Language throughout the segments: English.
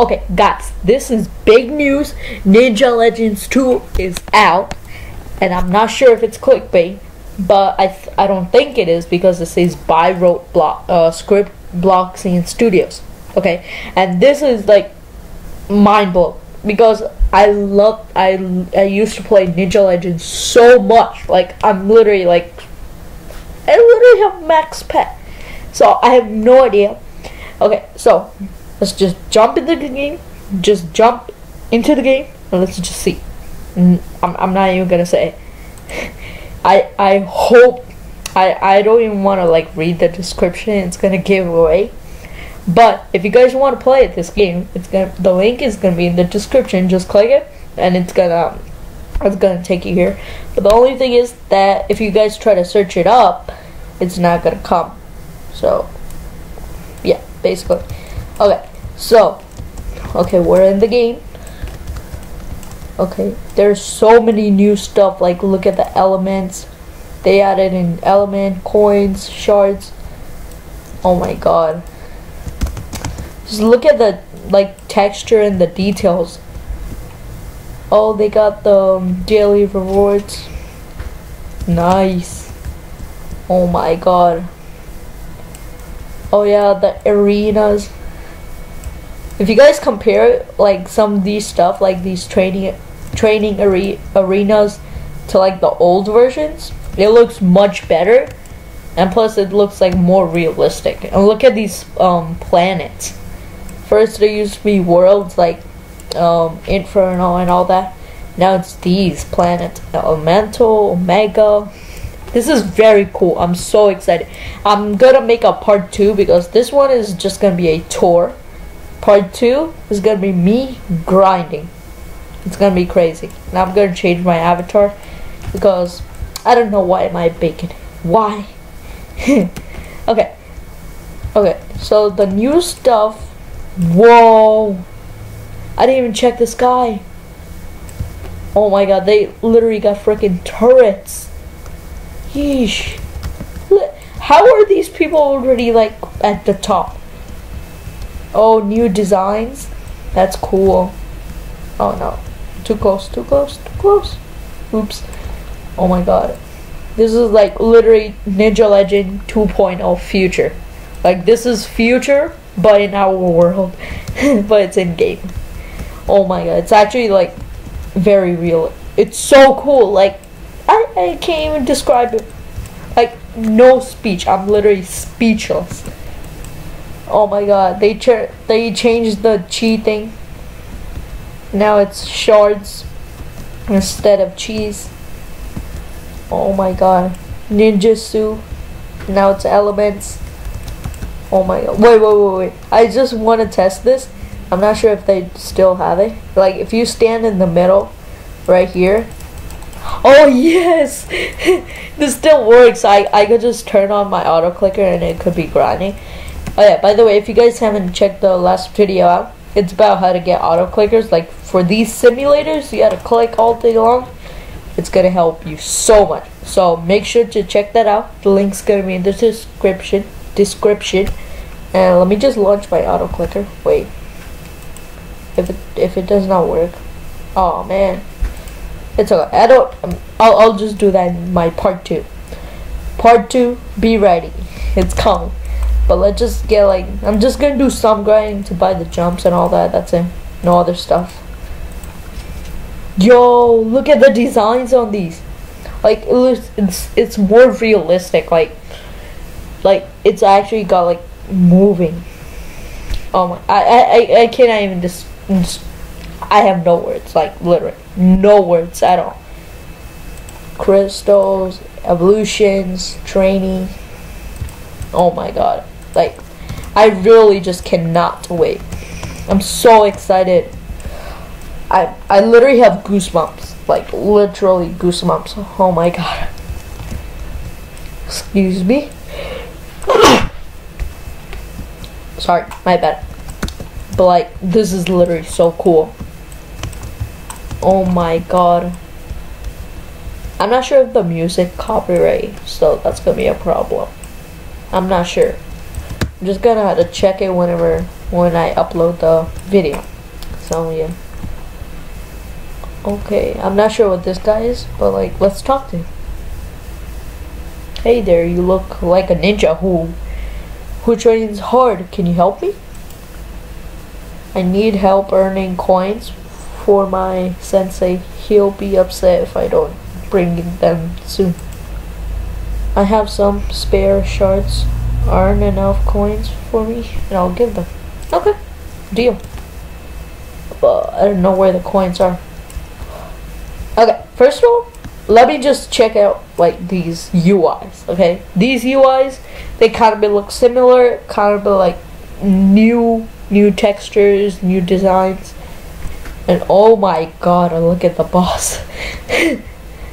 Okay, guys, this is big news. Ninja Legends 2 is out, and I'm not sure if it's clickbait, but I I don't think it is because it says by wrote block uh, script block scene studios. Okay, and this is like mind blowing because I love I I used to play Ninja Legends so much. Like I'm literally like I literally have max pet, so I have no idea. Okay, so let's just jump into the game. Just jump into the game and let's just see. I'm I'm not even gonna say. I I hope I I don't even want to like read the description. It's gonna give away. But if you guys want to play this game, it's gonna the link is gonna be in the description. Just click it, and it's gonna it's gonna take you here. But the only thing is that if you guys try to search it up, it's not gonna come. So yeah, basically. Okay, so okay, we're in the game. Okay, there's so many new stuff. Like look at the elements. They added in element coins, shards. Oh my god. Just look at the like texture and the details. Oh, they got the um, daily rewards. Nice. Oh my god. Oh yeah, the arenas. If you guys compare like some of these stuff, like these training training are- arenas to like the old versions, it looks much better. And plus it looks like more realistic. And look at these um planets. First there used to be worlds like um Inferno and all that. Now it's these planets. Elemental, Omega. This is very cool. I'm so excited. I'm gonna make a part two because this one is just gonna be a tour. Part two is gonna be me grinding. It's gonna be crazy. And I'm gonna change my avatar because I don't know why am I bacon. Why? okay. Okay, so the new stuff. Whoa! I didn't even check the sky. Oh my god, they literally got freaking turrets. Yeesh. How are these people already like at the top? Oh, new designs? That's cool. Oh no. Too close, too close, too close. Oops. Oh my god. This is like literally Ninja Legend 2.0 future. Like this is future, but in our world. but it's in game. Oh my god. It's actually like very real. It's so cool. Like I, I can't even describe it. Like no speech. I'm literally speechless. Oh my god, they ch- they changed the chi thing. Now it's shards instead of cheese. Oh my god, Ninja ninjutsu. Now it's elements. Oh my god. Wait, wait, wait, wait. I just want to test this. I'm not sure if they still have it. Like if you stand in the middle, right here. Oh yes, this still works. I I could just turn on my auto clicker and it could be grinding. Oh yeah, by the way, if you guys haven't checked the last video out, it's about how to get auto clickers. Like for these simulators, you gotta click all day long. It's gonna help you so much. So make sure to check that out. The link's gonna be in the description. Description. And let me just launch my auto clicker. Wait. If it if it does not work, oh man, it's okay. I don't. Um, I'll I'll just do that in my part two. Part two. Be ready. It's coming. But let's just get like I'm just gonna do some grinding to buy the jumps and all that. That's it. No other stuff. Yo, look at the designs on these. Like it it's it's more realistic. Like like it's actually got like moving. Oh my! I I I, cannot even just. Dis- I have no words. Like literally no words at all. Crystals, evolutions, training. Oh my god! Like I really just cannot wait. I'm so excited. I I literally have goosebumps. Like literally goosebumps. Oh my god. Excuse me. Sorry, my bad. But like this is literally so cool. Oh my god. I'm not sure if the music copyright, so that's gonna be a problem. I'm not sure. I'm just gonna have to check it whenever when I upload the video. So yeah. Okay, I'm not sure what this guy is, but like, let's talk to him. Hey there, you look like a ninja who who trains hard. Can you help me? I need help earning coins for my sensei. He'll be upset if I don't bring them soon. I have some spare shards. Earn enough coins for me and I'll give them. Okay, deal. But I don't know where the coins are. Okay, first of all, let me just check out like these UIs. Okay, these UIs they kind of look similar, kind of like new new textures, new designs. And oh my god, look at the boss.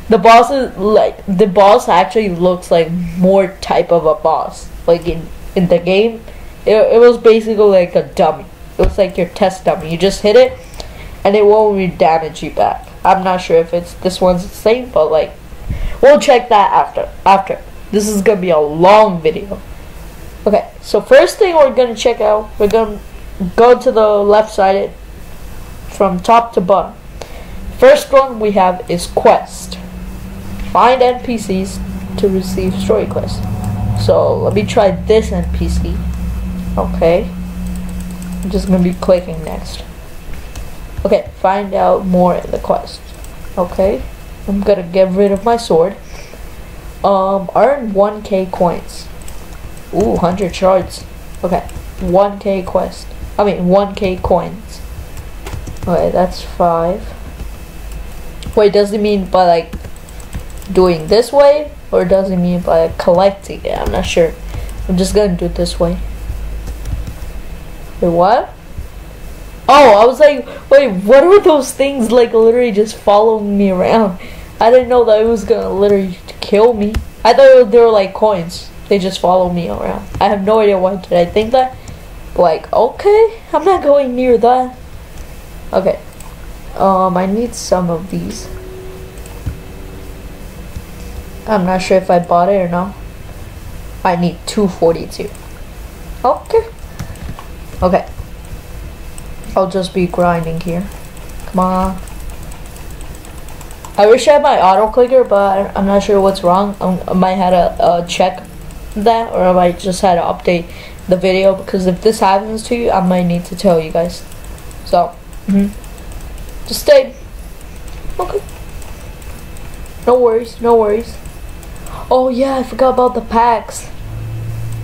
the boss is like the boss actually looks like more type of a boss. Like in in the game, it, it was basically like a dummy. It was like your test dummy. You just hit it, and it won't damage you back. I'm not sure if it's this one's the same, but like we'll check that after. After this is gonna be a long video. Okay, so first thing we're gonna check out, we're gonna go to the left side from top to bottom. First one we have is quest. Find NPCs to receive story quests. So let me try this NPC. Okay. I'm just gonna be clicking next. Okay, find out more in the quest. Okay. I'm gonna get rid of my sword. Um, earn 1k coins. Ooh, 100 shards. Okay, 1k quest. I mean, 1k coins. Okay, that's 5. Wait, does it mean by like doing this way? Or does it mean by collecting it? I'm not sure. I'm just gonna do it this way. Wait, what? Oh, I was like, wait, what are those things like literally just following me around? I didn't know that it was gonna literally kill me. I thought they were like coins. They just follow me around. I have no idea why did I think that. Like, okay, I'm not going near that. Okay. Um, I need some of these. I'm not sure if I bought it or not. I need 242. Okay. Okay. I'll just be grinding here. Come on. I wish I had my auto clicker, but I'm not sure what's wrong. Um, I might have to uh, check that, or I might just had to update the video because if this happens to you, I might need to tell you guys. So, mm -hmm. just stay. Okay. No worries, no worries. Oh yeah, I forgot about the packs.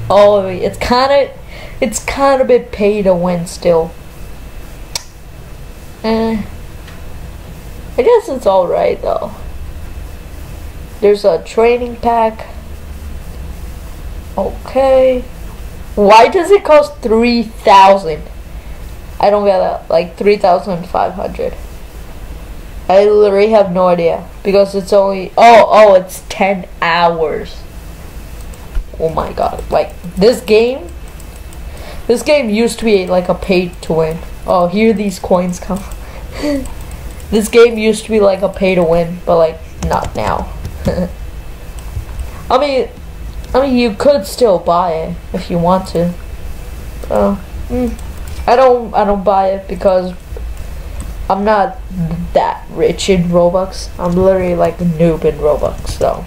Oh, it's kind of, it's kind of a bit pay to win still. Eh. I guess it's alright though. There's a training pack. Okay. Why does it cost 3000 I don't get that. Like 3500 I literally have no idea. Because it's only... Oh, oh, it's 10 hours. Oh my god. Like, this game... This game used to be like a paid to win. Oh, here these coins come. This game used to be like a pay to win, but like not now. I mean, I mean you could still buy it if you want to. Uh, mm, I don't. I don't buy it because I'm not that rich in Robux. I'm literally like a noob in Robux, so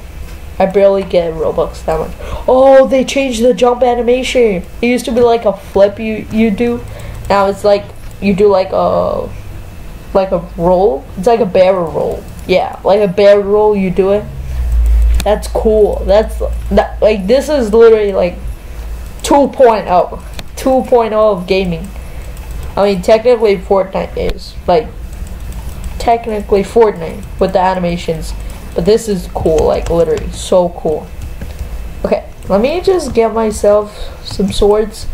I barely get Robux that much. Oh, they changed the jump animation. It used to be like a flip you you do. Now it's like you do like a like a roll. It's like a barrel roll. Yeah, like a barrel roll. You do it. That's cool. That's that. Like this is literally like 2.0, 2.0 of gaming. I mean, technically Fortnite is like technically Fortnite with the animations, but this is cool. Like literally, so cool. Okay, let me just get myself some swords,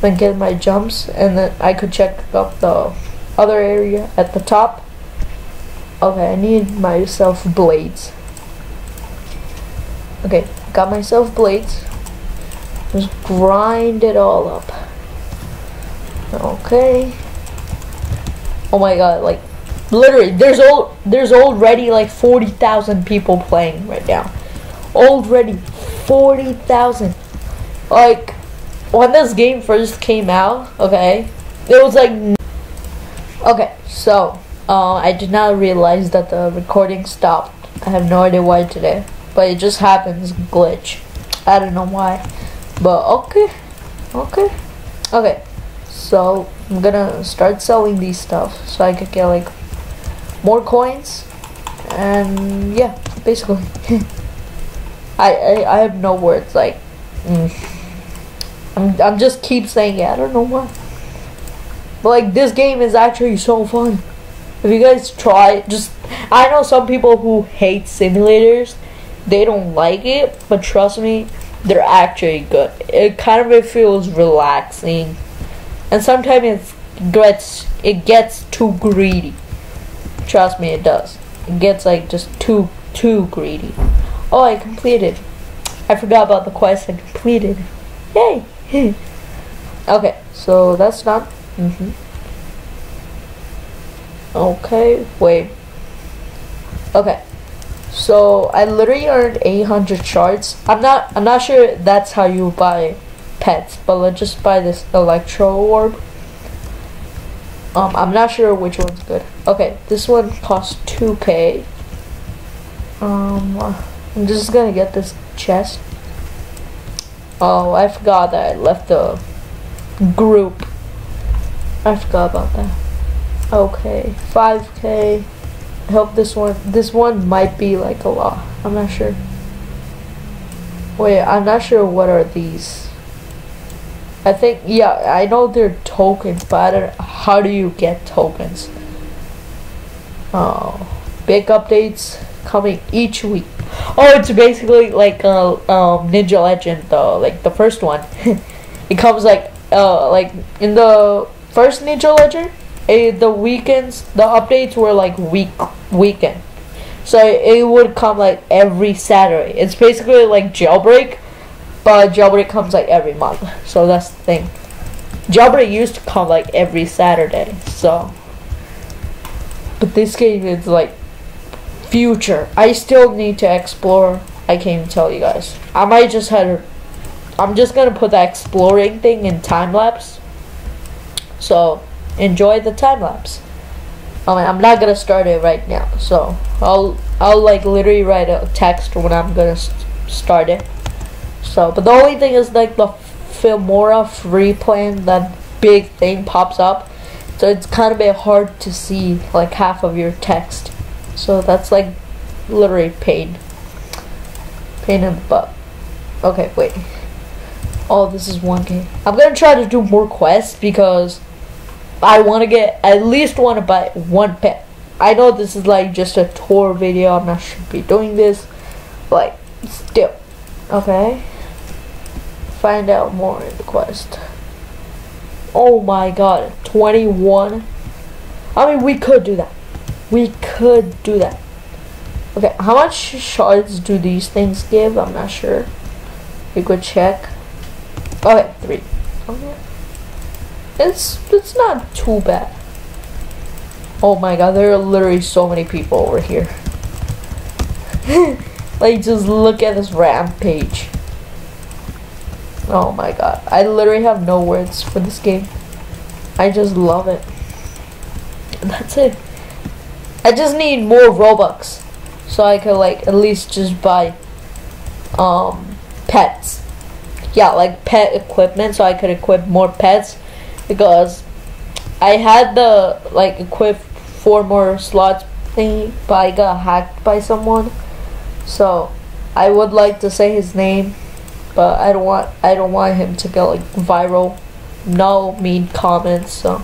then get my jumps, and then I could check up the other area at the top. Okay, I need myself blades. Okay, got myself blades. Just grind it all up. Okay. Oh my god, like literally there's old there's already like 40,000 people playing right now. Already 40,000. Like when this game first came out, okay? it was like okay so uh, I did not realize that the recording stopped I have no idea why today but it just happens glitch I don't know why but okay okay okay so I'm gonna start selling these stuff so I could get like more coins. And yeah basically. I, I I have no words like mm. I'm, I'm just keep saying it. I don't know why. But like this game is actually so fun. If you guys try just I know some people who hate simulators. They don't like it but trust me they're actually good. It kind of it feels relaxing and sometimes it gets it gets too greedy. Trust me it does. It gets like just too too greedy. Oh I completed. I forgot about the quest. I completed. Yay! Okay so that's done mm -hmm. okay wait. Okay so I literally earned 800 shards. I'm not I'm not sure that's how you buy pets but let's just buy this electro orb um, I'm not sure which one's good. Okay, this one costs 2k. Um, I'm just gonna get this chest. Oh, I forgot that I left the group. I forgot about that. Okay, 5k. I hope this one, this one might be like a lot. I'm not sure. Wait, I'm not sure what are these. I think yeah, I know they're tokens, but how do you get tokens? Oh, big updates coming each week. Oh, it's basically like uh, um, Ninja Legend, though, like the first one. it comes like uh, like in the first Ninja Legend, eh, the weekends, the updates were like week weekend. So it would come like every Saturday. It's basically like jailbreak, but jailbreak comes like every month. So that's the thing. Jailbreak used to come like every Saturday. So, but this game is like future. I still need to explore. I can't even tell you guys. I might just have. I'm just gonna put that exploring thing in time lapse. So enjoy the time lapse. I mean, I'm not gonna start it right now. So I'll I'll like literally write a text when I'm gonna st start it. So, but the only thing is like the Filmora free plan, that big thing pops up. So it's kind of a hard to see like half of your text. So that's like literally pain. Pain in the butt. Okay, wait. Oh, this is 1k. I'm gonna try to do more quests because I want to get, at least to buy one pet. I know this is like just a tour video. I'm not should be doing this. Like, still. Okay find out more in the quest. Oh my god, 21? I mean, we could do that. We could do that. Okay, how much shards do these things give? I'm not sure. You could check. Okay, three. Okay. It's, it's not too bad. Oh my god, there are literally so many people over here. like, just look at this rampage. Oh my god. I literally have no words for this game. I just love it. That's it. I just need more Robux. So I could like at least just buy um pets. Yeah, like pet equipment so I could equip more pets because I had the like equip four more slots thing but I got hacked by someone. So I would like to say his name but I don't want I don't want him to go like viral. No mean comments. So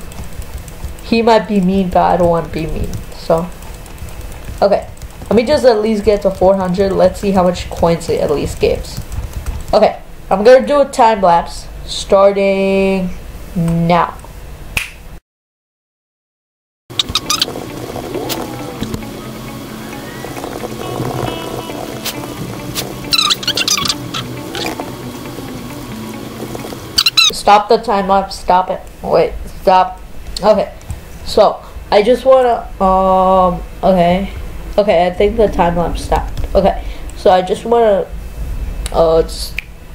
he might be mean, but I don't want to be mean. So okay, let me just at least get to 400. Let's see how much coins it at least gives. Okay, I'm gonna do a time lapse starting now. Stop the time lapse. Stop it. Wait. Stop. Okay. So I just wanna um. Okay. Okay. I think the time lapse stopped. Okay. So I just wanna uh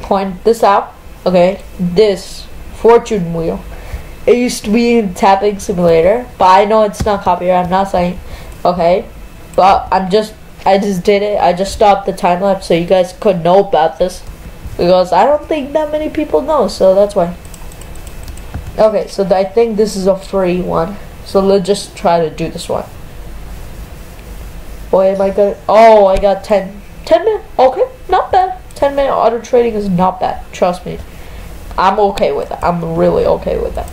point this out. Okay. This fortune wheel it used to be in Tapping Simulator, but I know it's not copyright. I'm not saying, okay, but I'm just I just did it. I just stopped the time lapse so you guys could know about this because I don't think that many people know. So that's why. Okay, so I think this is a free one. So let's just try to do this one. Boy, am I good? Oh, I got 10, 10 minutes. Okay, not bad. 10 minute auto trading is not bad. Trust me. I'm okay with it. I'm really okay with that.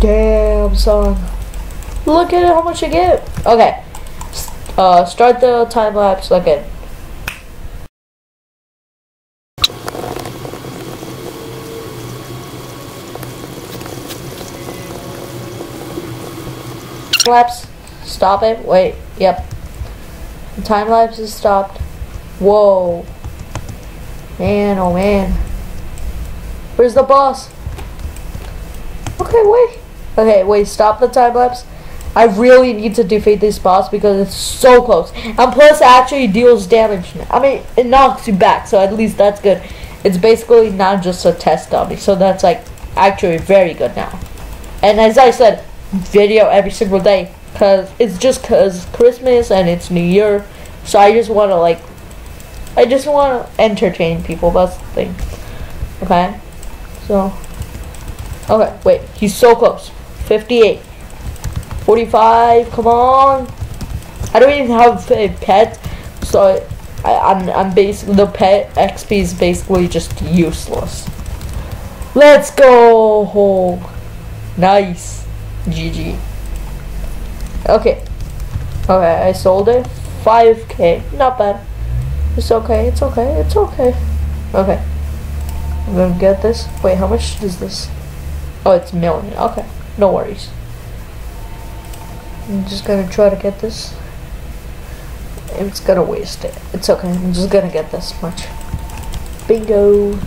Damn, son. Look at how much you get. Okay. Uh, start the time lapse again. Lapse. Stop it. Wait. Yep. The time lapse is stopped. Whoa. Man, oh man. Where's the boss? Okay, wait. Okay, wait, stop the time lapse. I really need to defeat this boss because it's so close. And plus, it actually deals damage. I mean, it knocks you back, so at least that's good. It's basically not just a test dummy, so that's like actually very good now. And as I said, video every single day because it's just because Christmas and it's New Year, so I just want to like, I just want to entertain people. That's the thing. Okay, so okay, wait, he's so close. 58, 45. Come on. I don't even have a pet, so I, I'm I'm basically the pet XP is basically just useless. Let's go. Nice. GG. Okay. Okay, I sold it. 5k. Not bad. It's okay, it's okay, it's okay. Okay. I'm gonna get this. Wait, how much is this? Oh, it's million. Okay. No worries. I'm just gonna try to get this. It's gonna waste it. It's okay. I'm just gonna get this much. Bingo.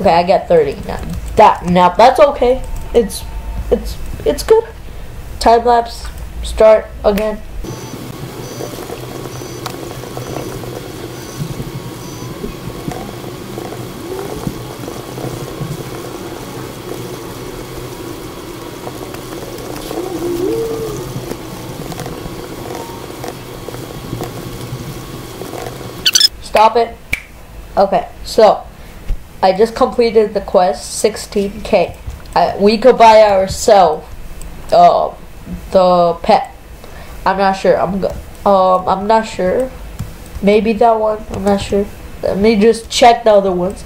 Okay, I got 30 now. That now that's okay. It's it's it's good. Time lapse. Start again. Stop it. Okay, so I just completed the quest 16k. I, we could buy ourselves uh, the pet. I'm not sure. I'm um I'm not sure. Maybe that one. I'm not sure. Let me just check the other ones.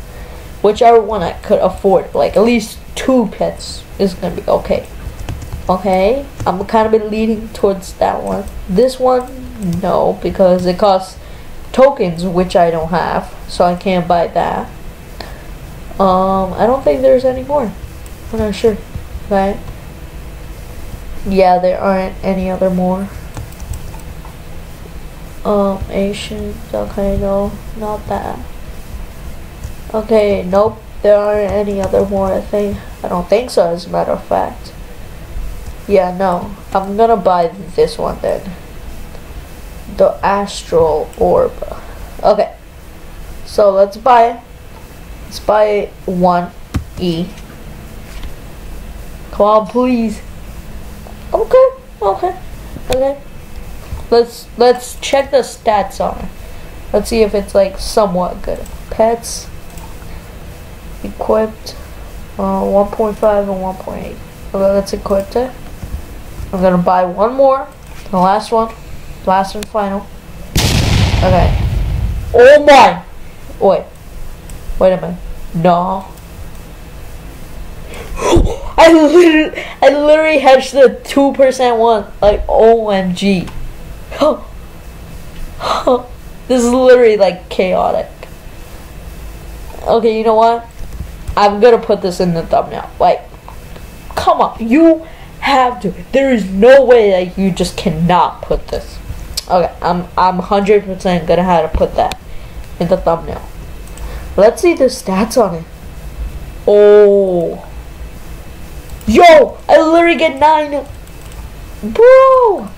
Whichever one I could afford. Like at least two pets is gonna be okay. Okay, I'm kind of leaning towards that one. This one, no, because it costs tokens, which I don't have, so I can't buy that. Um, I don't think there's any more. I'm not sure. Right? Yeah, there aren't any other more. Um, Asian. Okay, no, not that. Okay, nope. There aren't any other more, I think. I don't think so, as a matter of fact. Yeah, no. I'm gonna buy this one then. The Astral Orb. Okay. So, let's buy Let's buy one E. Come on, please. Okay, okay, okay. Let's let's check the stats on. Let's see if it's like somewhat good. Pets equipped uh, 1.5 and 1.8. Okay, let's equip it. I'm gonna buy one more. The last one, last and final. Okay. Oh my! Wait. Wait a minute. No. I literally, I literally hedged the two percent one. Like OMG. this is literally like chaotic. Okay, you know what? I'm gonna put this in the thumbnail. Like, come on, you have to. There is no way that you just cannot put this. Okay, I'm I'm hundred percent gonna have to put that in the thumbnail. Let's see the stats on it. Oh. Yo, I literally get nine. Bro.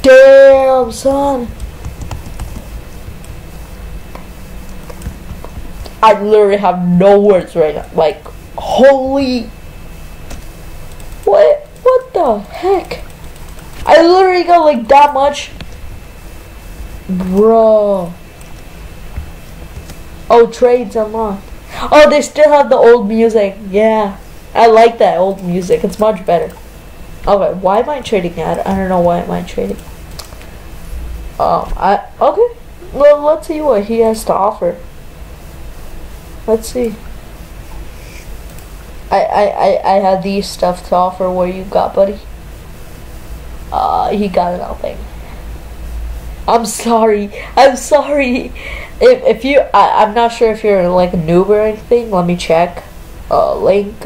Damn, son. I literally have no words right now. Like, Holy. What? What the heck? I literally got like that much. Bro. Oh, trades unlocked. Oh, they still have the old music. Yeah. I like that old music. It's much better. Okay, why am I trading that? I don't know why am I trading. Um, I okay. Well, let's see what he has to offer. Let's see. I I I, I have these stuff to offer. What you got, buddy? Uh, he got nothing. I'm sorry. I'm sorry. If if you, I, I'm not sure if you're like a noob or anything. Let me check. Uh, link.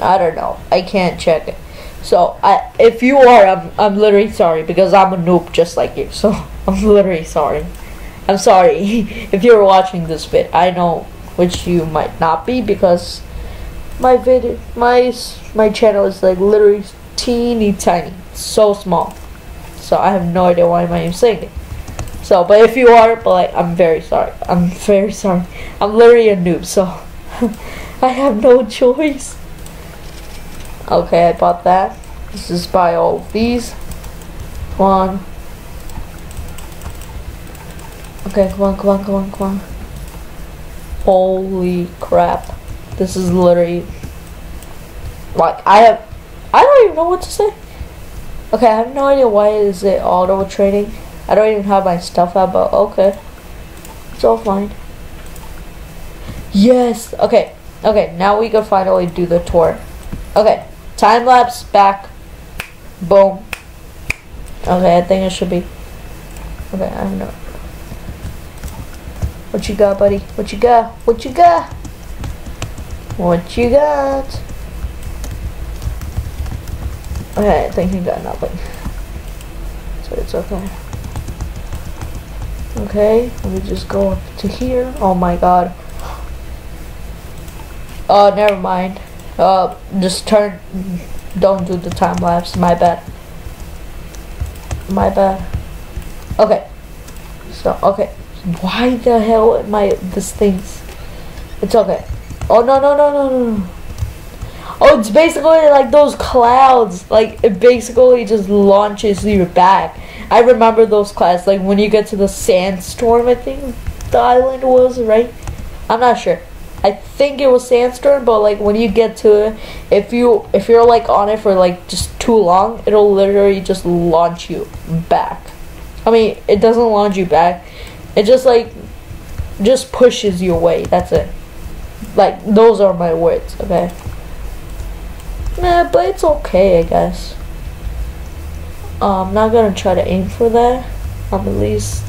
I don't know. I can't check it. So I, if you are, I'm, I'm literally sorry because I'm a noob just like you. So I'm literally sorry. I'm sorry if you're watching this bit. I know which you might not be because my vid, my my channel is like literally teeny tiny, so small. So I have no idea why I'm saying it. So, but if you are, but like, I'm very sorry. I'm very sorry. I'm literally a noob, so I have no choice. Okay, I bought that. This is buy all of these. Come on. Okay, come on, come on, come on, come on. Holy crap. This is literally like I have I don't even know what to say. Okay, I have no idea why is it auto trading. I don't even have my stuff out, but okay. It's all fine. Yes! Okay, okay, now we can finally do the tour. Okay, time lapse back. Boom. Okay, I think it should be. Okay, I don't know. What you got, buddy? What you got? What you got? What you got? Okay, I think he got nothing. So it's okay. Okay, let me just go up to here. Oh my god. Oh, uh, never mind. Uh, just turn. Don't do the time lapse. My bad. My bad. Okay. So, okay. Why the hell am I this thing's it's okay. Oh no no no no no Oh it's basically like those clouds. Like it basically just launches you back. I remember those clouds, like when you get to the sandstorm I think the island was, right? I'm not sure. I think it was sandstorm, but like when you get to it, if you if you're like on it for like just too long, it'll literally just launch you back. I mean, it doesn't launch you back. It just like just pushes you away. That's it. Like those are my words, okay? Nah, but it's okay, I guess. Uh, I'm not gonna try to aim for that. Um, at least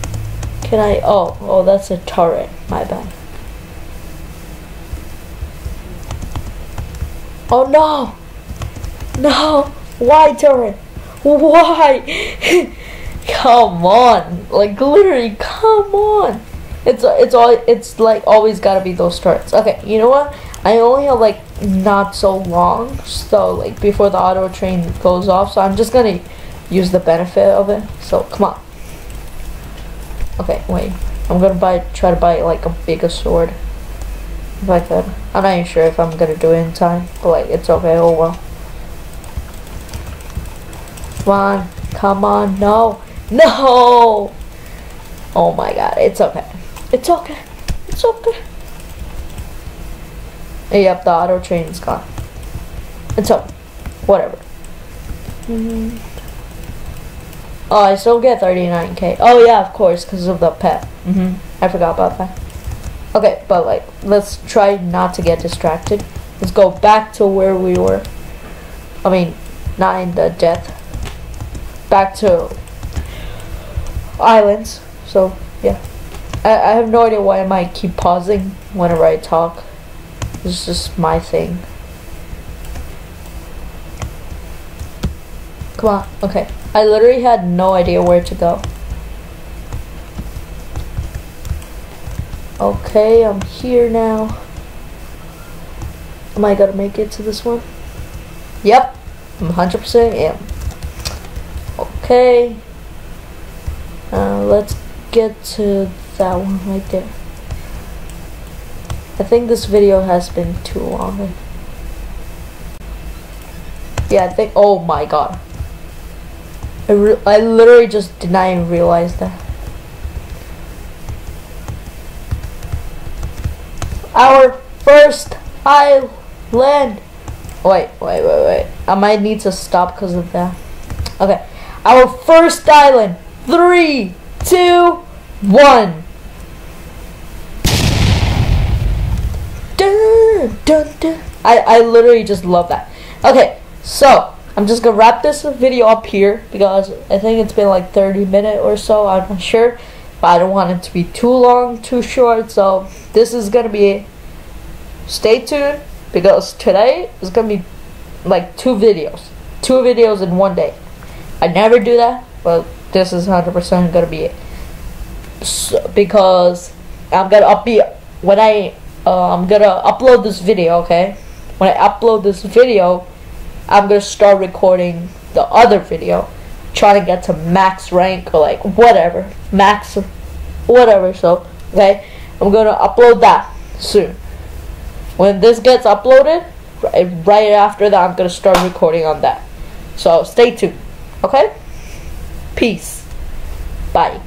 can I? Oh, oh, that's a turret. My bad. Oh no! No! Why turret? Why? come on like literally come on it's it's all it's like always gotta be those turrets okay you know what i only have like not so long so like before the auto train goes off so i'm just gonna use the benefit of it so come on okay wait i'm gonna buy try to buy like a bigger sword if i could i'm not even sure if i'm gonna do it in time but like it's okay oh well come on come on no no! Oh my god, it's okay. It's okay. It's okay. Yep, the auto train's gone. It's okay. Whatever. Mm -hmm. Oh, I still get 39k. Oh yeah, of course, because of the pet. Mm -hmm. I forgot about that. Okay, but like, let's try not to get distracted. Let's go back to where we were. I mean, not in the death. Back to islands. So yeah, I, I have no idea why I might keep pausing whenever I talk. It's just my thing. Come on, okay. I literally had no idea where to go. Okay, I'm here now. Am I gonna make it to this one? Yep, I'm 100% am. Okay. Uh, let's get to that one right there. I think this video has been too long. Yeah, I think. Oh my god. I, I literally just did not even realize that. Our first island. Wait, wait, wait, wait. I might need to stop because of that. Okay. Our first island. Three, two, one. Dun, dun, dun. I, I literally just love that. Okay, so I'm just gonna wrap this video up here because I think it's been like 30 minutes or so. I'm not sure, but I don't want it to be too long, too short. So this is gonna be. Stay tuned because today is gonna be like two videos, two videos in one day. I never do that, but this is 100% gonna be it. So, because I'm gonna up be when I uh, I'm gonna upload this video. Okay, when I upload this video, I'm gonna start recording the other video, trying to get to max rank or like whatever max, whatever. So okay, I'm gonna upload that soon. When this gets uploaded, right after that, I'm gonna start recording on that. So stay tuned. Okay? Peace. Bye.